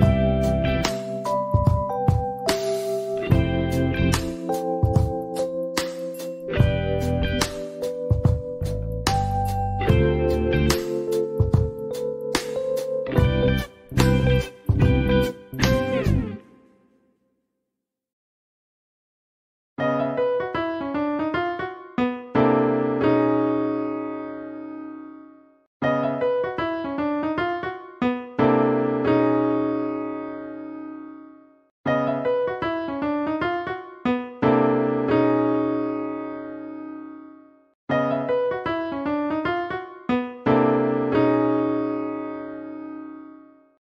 Bye.